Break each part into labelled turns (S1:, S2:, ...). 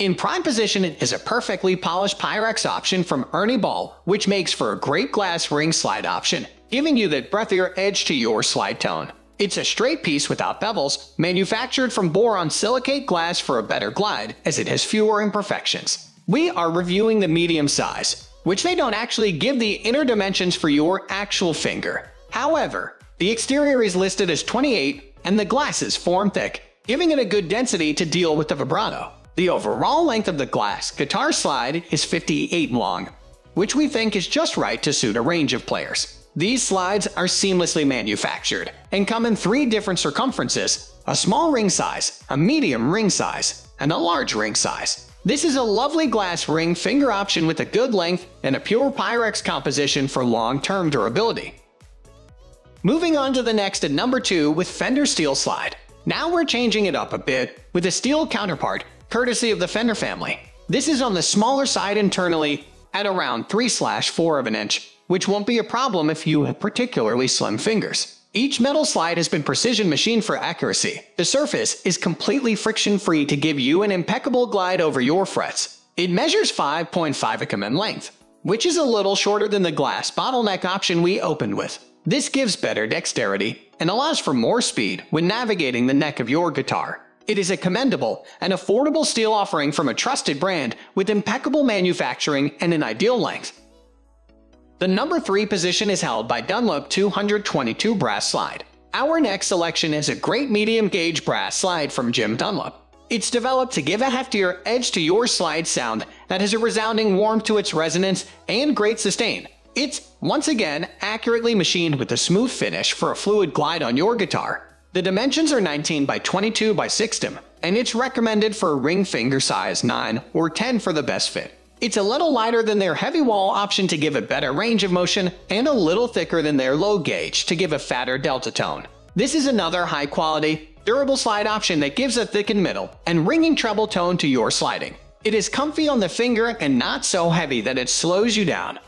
S1: In prime position is a perfectly polished Pyrex option from Ernie Ball, which makes for a great glass ring slide option, giving you that breathier edge to your slide tone. It's a straight piece without bevels, manufactured from borosilicate glass for a better glide, as it has fewer imperfections. We are reviewing the medium size, which they don't actually give the inner dimensions for your actual finger. However, the exterior is listed as 28 and the glass is form thick, giving it a good density to deal with the vibrato. The overall length of the glass guitar slide is 58 long, which we think is just right to suit a range of players. These slides are seamlessly manufactured and come in three different circumferences, a small ring size, a medium ring size, and a large ring size. This is a lovely glass ring finger option with a good length and a pure Pyrex composition for long-term durability. Moving on to the next at number 2 with Fender Steel Slide. Now we're changing it up a bit with a steel counterpart courtesy of the Fender family. This is on the smaller side internally at around 3 slash 4 of an inch, which won't be a problem if you have particularly slim fingers. Each metal slide has been precision machined for accuracy. The surface is completely friction-free to give you an impeccable glide over your frets. It measures 5.5 mm length, which is a little shorter than the glass bottleneck option we opened with. This gives better dexterity and allows for more speed when navigating the neck of your guitar. It is a commendable and affordable steel offering from a trusted brand with impeccable manufacturing and an ideal length. The number 3 position is held by Dunlop 222 Brass Slide. Our next selection is a great medium gauge brass slide from Jim Dunlop. It's developed to give a heftier edge to your slide sound that has a resounding warmth to its resonance and great sustain. It's, once again, accurately machined with a smooth finish for a fluid glide on your guitar. The dimensions are 19 by 22 by 6 and it's recommended for a ring finger size 9 or 10 for the best fit. It's a little lighter than their heavy wall option to give a better range of motion, and a little thicker than their low gauge to give a fatter delta tone. This is another high quality, durable slide option that gives a thickened middle and ringing treble tone to your sliding. It is comfy on the finger and not so heavy that it slows you down.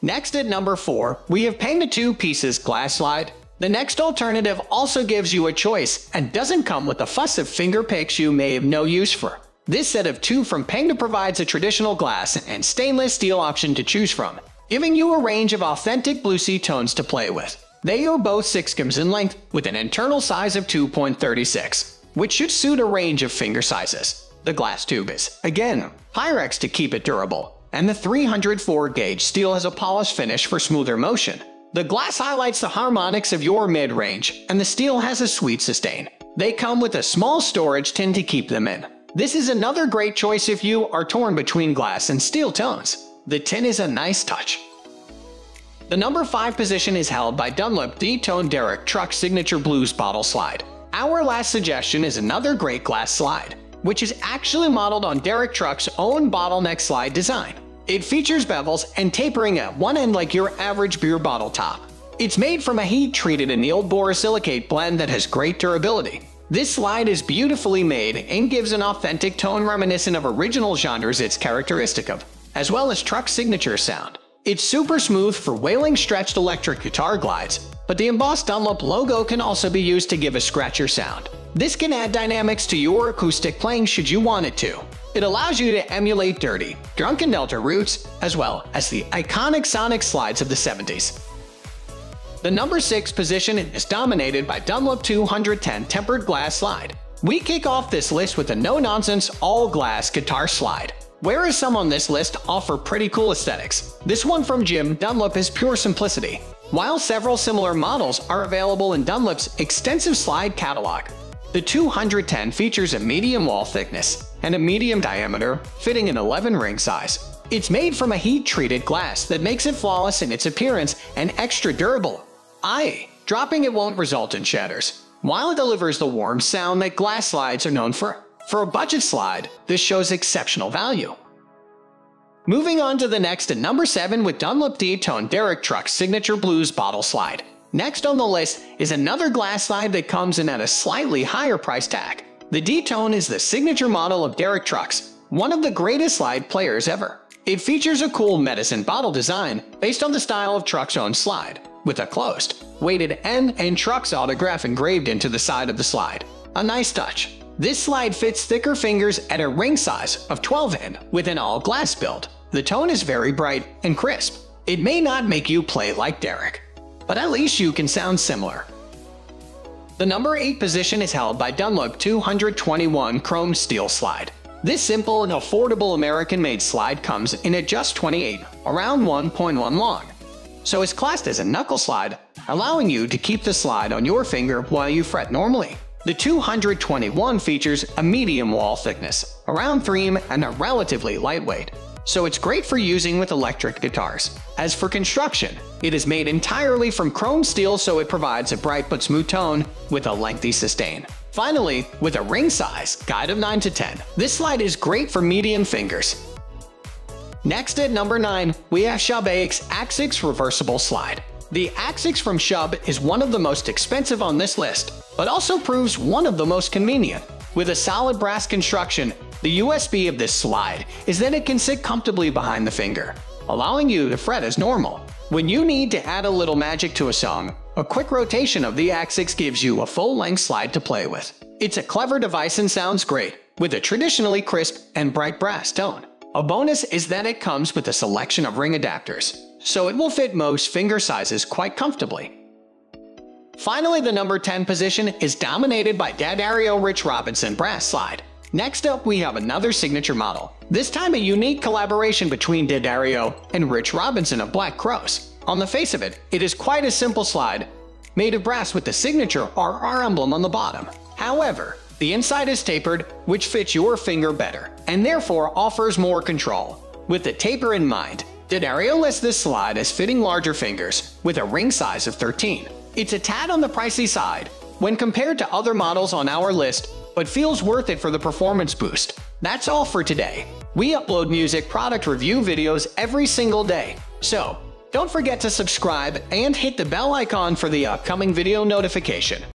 S1: Next at number 4, we have Pangda 2 Pieces Glass Slide. The next alternative also gives you a choice and doesn't come with the fuss of finger picks you may have no use for. This set of two from Pangda provides a traditional glass and stainless steel option to choose from, giving you a range of authentic blue sea tones to play with. They are both 6 kims in length with an internal size of 2.36, which should suit a range of finger sizes. The glass tube is, again, Pyrex to keep it durable, and the 304 gauge steel has a polished finish for smoother motion. The glass highlights the harmonics of your mid-range, and the steel has a sweet sustain. They come with a small storage tin to keep them in. This is another great choice if you are torn between glass and steel tones. The tin is a nice touch. The number 5 position is held by Dunlop D-Tone Derek Trucks Signature Blues Bottle Slide. Our last suggestion is another great glass slide, which is actually modeled on Derek Truck's own bottleneck slide design. It features bevels and tapering at one end like your average beer bottle top. It's made from a heat-treated annealed borosilicate blend that has great durability. This slide is beautifully made and gives an authentic tone reminiscent of original genres it's characteristic of, as well as Truck's signature sound. It's super smooth for wailing stretched electric guitar glides, but the embossed Dunlop logo can also be used to give a scratcher sound. This can add dynamics to your acoustic playing should you want it to. It allows you to emulate dirty, drunken Delta roots, as well as the iconic sonic slides of the 70s. The number 6 position is dominated by Dunlop 210 Tempered Glass Slide. We kick off this list with a no-nonsense, all-glass guitar slide. Whereas some on this list offer pretty cool aesthetics, this one from Jim Dunlop is pure simplicity. While several similar models are available in Dunlop's extensive slide catalog, the 210 features a medium wall thickness and a medium diameter, fitting an 11 ring size. It's made from a heat-treated glass that makes it flawless in its appearance and extra durable. I, dropping it won't result in shatters, while it delivers the warm sound that glass slides are known for. For a budget slide, this shows exceptional value. Moving on to the next at number 7 with Dunlop D-Tone Derek Trucks Signature Blues Bottle Slide. Next on the list is another glass slide that comes in at a slightly higher price tag. The D-Tone is the signature model of Derek Trucks, one of the greatest slide players ever. It features a cool medicine bottle design based on the style of Truck's own slide, with a closed, weighted N and Truck's autograph engraved into the side of the slide. A nice touch. This slide fits thicker fingers at a ring size of 12N with an all-glass build. The tone is very bright and crisp. It may not make you play like Derek, but at least you can sound similar. The number 8 position is held by Dunlop 221 Chrome Steel Slide. This simple and affordable American-made slide comes in at just 28, around 1.1 long. So it's classed as a knuckle slide, allowing you to keep the slide on your finger while you fret normally. The 221 features a medium wall thickness, around 3 and a relatively lightweight so it's great for using with electric guitars. As for construction, it is made entirely from chrome steel so it provides a bright but smooth tone with a lengthy sustain. Finally, with a ring size, guide of 9 to 10, this slide is great for medium fingers. Next at number 9, we have Shubb Axyx Reversible Slide. The Axyx from Shubb is one of the most expensive on this list, but also proves one of the most convenient. With a solid brass construction the USP of this slide is that it can sit comfortably behind the finger, allowing you to fret as normal. When you need to add a little magic to a song, a quick rotation of the Axyx gives you a full-length slide to play with. It's a clever device and sounds great, with a traditionally crisp and bright brass tone. A bonus is that it comes with a selection of ring adapters, so it will fit most finger sizes quite comfortably. Finally, the number 10 position is dominated by D'Addario Rich Robinson Brass Slide. Next up, we have another signature model. This time a unique collaboration between D'Addario and Rich Robinson of Black Crowes. On the face of it, it is quite a simple slide, made of brass with the signature RR emblem on the bottom. However, the inside is tapered, which fits your finger better, and therefore offers more control. With the taper in mind, D'Addario lists this slide as fitting larger fingers, with a ring size of 13. It's a tad on the pricey side. When compared to other models on our list, but feels worth it for the performance boost. That's all for today. We upload music product review videos every single day, so don't forget to subscribe and hit the bell icon for the upcoming video notification.